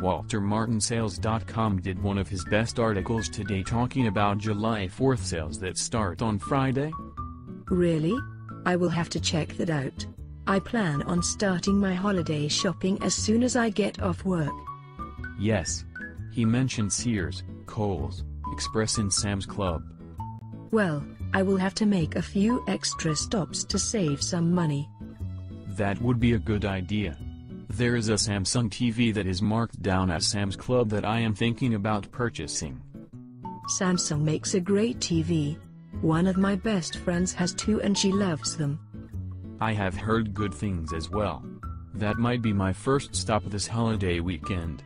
WalterMartinSales.com did one of his best articles today talking about July 4th sales that start on Friday. Really? I will have to check that out. I plan on starting my holiday shopping as soon as I get off work. Yes. He mentioned Sears, Kohl's, Express and Sam's Club. Well, I will have to make a few extra stops to save some money. That would be a good idea. There is a Samsung TV that is marked down at Sam's Club that I am thinking about purchasing. Samsung makes a great TV. One of my best friends has two and she loves them. I have heard good things as well. That might be my first stop this holiday weekend.